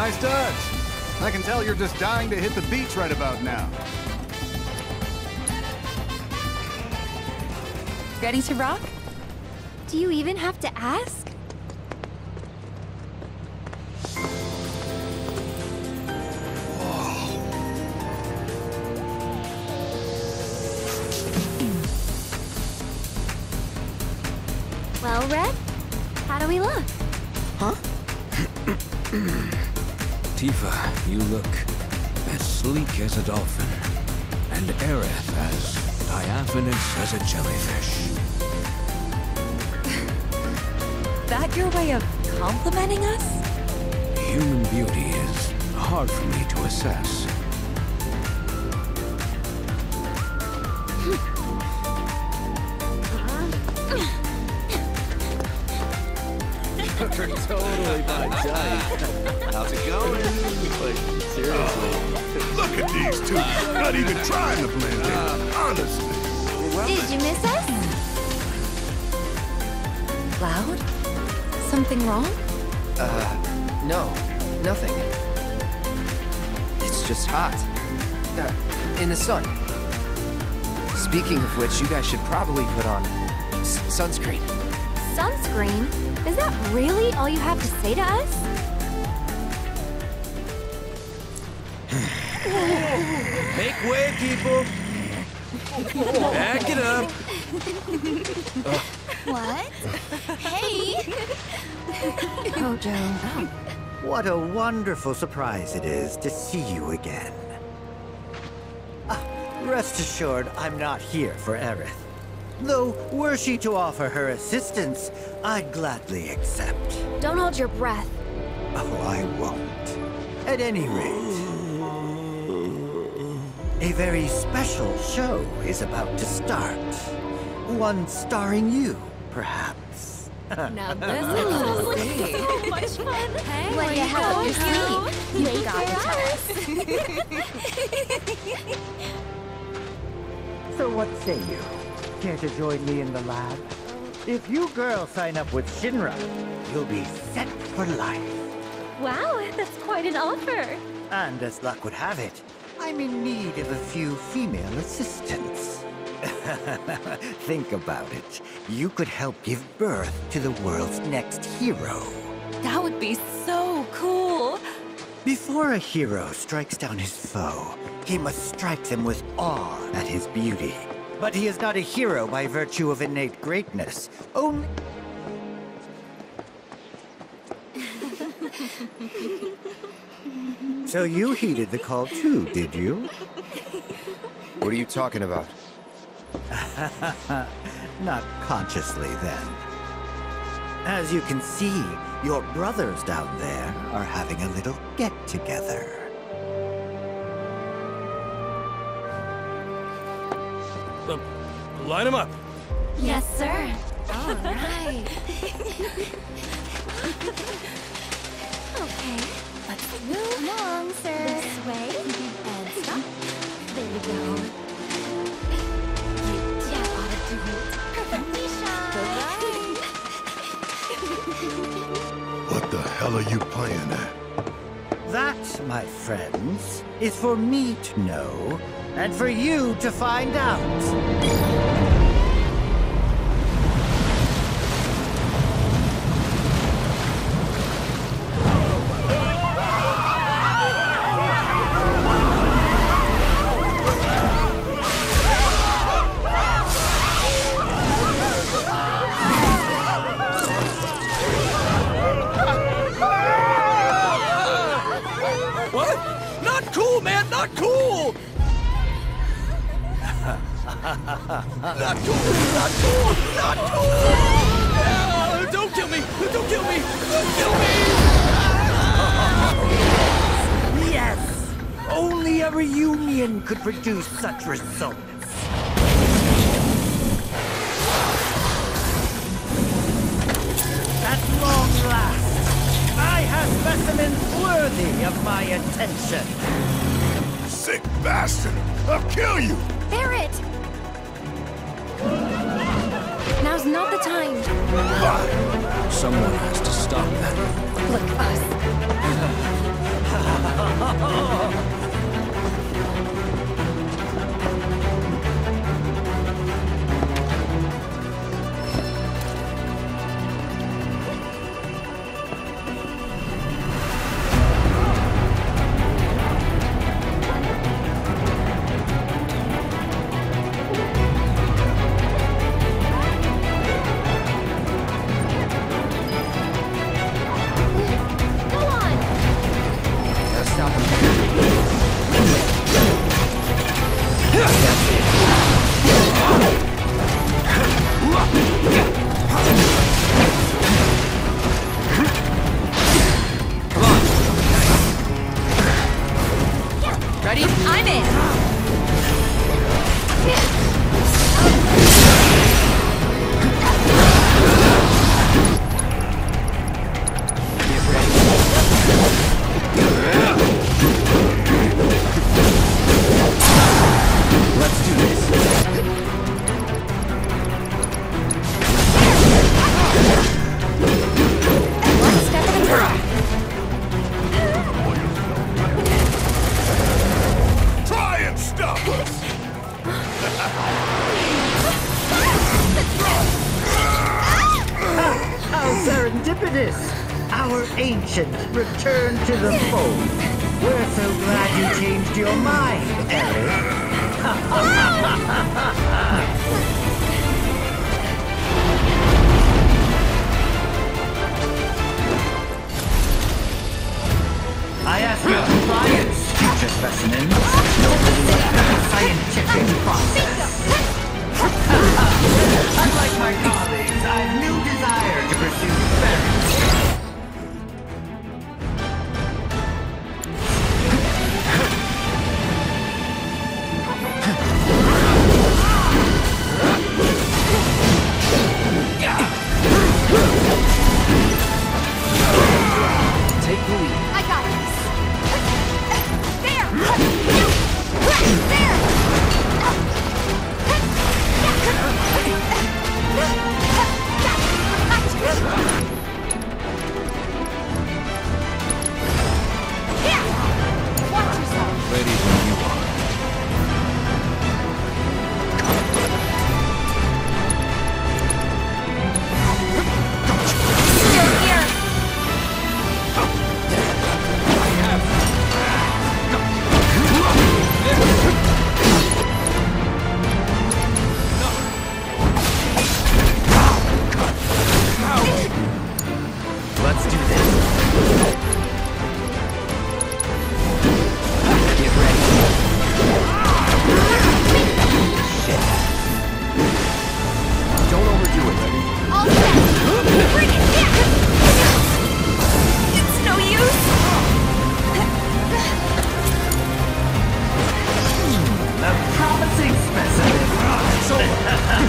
Nice touch. I can tell you're just dying to hit the beach right about now. Ready to rock? Do you even have to ask? Well, Red, how do we look? Huh? Tifa, you look as sleek as a dolphin, and Aerith as diaphanous as a jellyfish. That your way of complimenting us? Human beauty is hard for me to assess. You're totally my type. How's it going? Like, seriously. Look at these two. Not even trying to blend in. Honestly. Did you miss us? Cloud? Something wrong? Uh, no. Nothing. It's just hot. Uh, in the sun. Speaking of which, you guys should probably put on s- sunscreen. Sunscreen? Is that really all you have to say to us? Make way, people! Back it up! What? hey! Oh, What a wonderful surprise it is to see you again. Ah, rest assured, I'm not here for Aerith. Though, were she to offer her assistance, I'd gladly accept. Don't hold your breath. Oh, I won't. At any rate, a very special show is about to start. One starring you, perhaps. Now this is so much fun. Hey, when you held up your sleeve, you got the So what say you? Care to join me in the lab? If you girls sign up with Shinra, you'll be set for life. Wow, that's quite an offer. And as luck would have it, I'm in need of a few female assistants. Think about it. You could help give birth to the world's next hero. That would be so cool. Before a hero strikes down his foe, he must strike them with awe at his beauty. But he is not a hero by virtue of innate greatness. Only... so you heeded the call too, did you? What are you talking about? Not consciously, then. As you can see, your brothers down there are having a little get-together. Uh, line them up! Yes, sir. All right. okay, let's move along, sir. This way. And stop. There you go. You just ought to do it. Perfectly shot. What the hell are you playing at? That, my friends, is for me to know, and for you to find out. Not cool! Not cool! Not cool! Ah, don't kill me! Don't kill me! Don't kill me! Yes! Only a reunion could produce such results. At long last, I have specimens worthy of my attention. Sick bastard! I'll kill you! Barret! Now's not the time. Someone has to stop them. Look, us. Our ancient return to the fold. We're so glad you changed your mind, Aerith. I ask your compliance, future specimens. Scientific process. Unlike my colleagues, I've new desire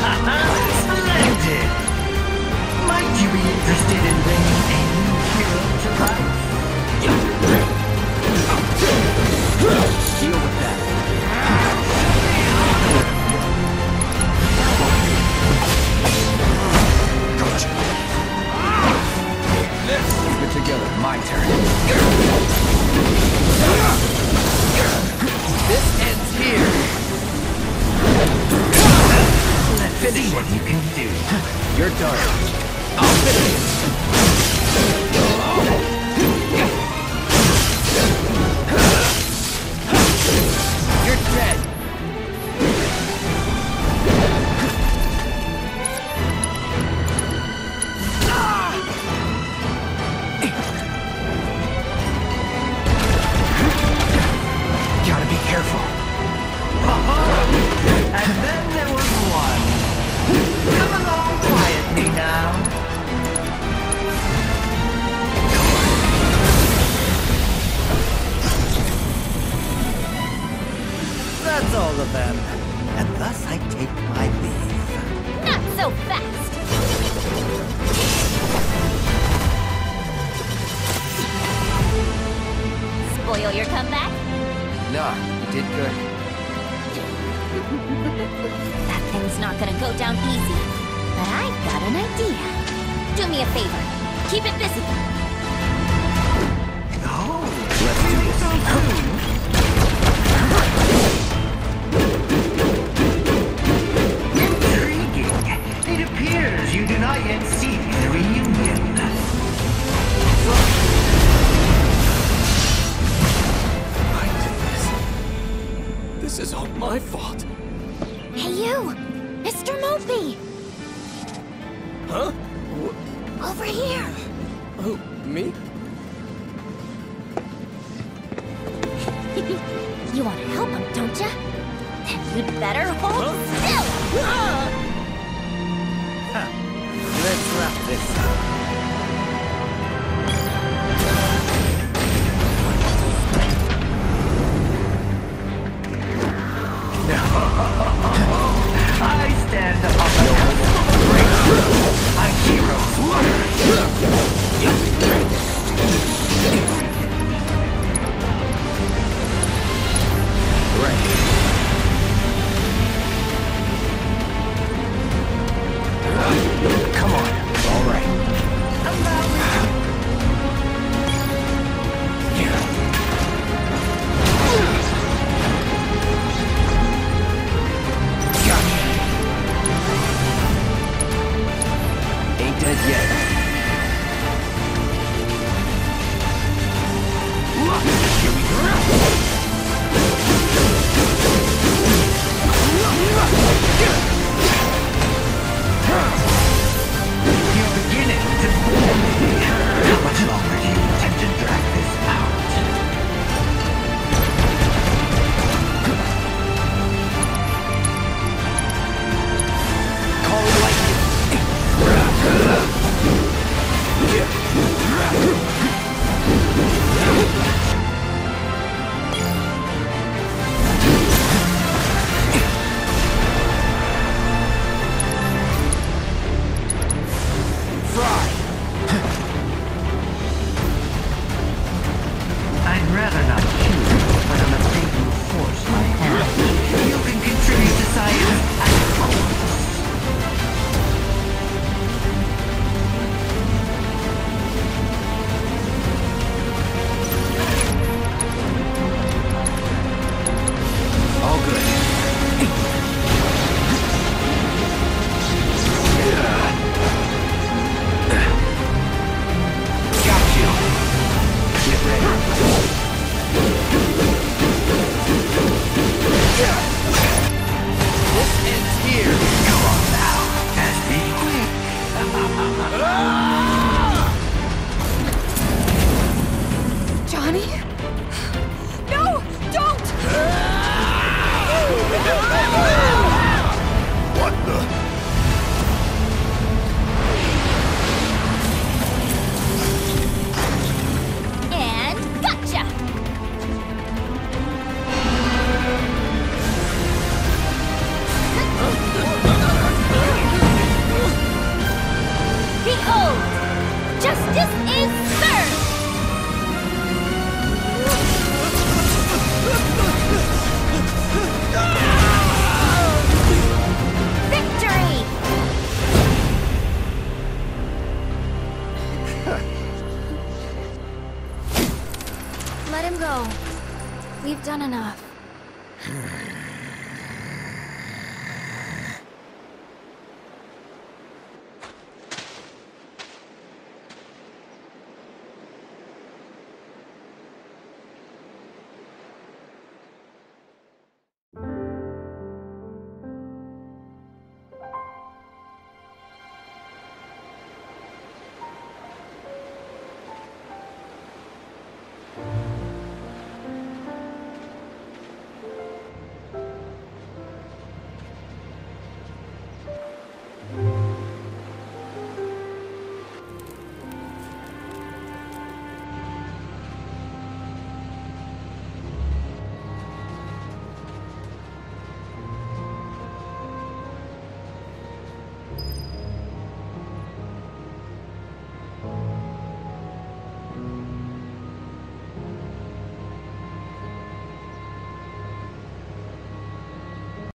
ハハハ you can do. You're done. I'll finish. You're dead. Gotta be careful. Uh-huh. And then there was. Come along quietly now. That's all of them. And thus I take my leave. Not so fast. Spoil your comeback? Nah, you did good. That thing's not gonna go down easy. But I've got an idea. Do me a favor. Keep it busy. Oh, let's do this. Intriguing. It appears you do not yet see the reunion. Let's wrap this up. Johnny?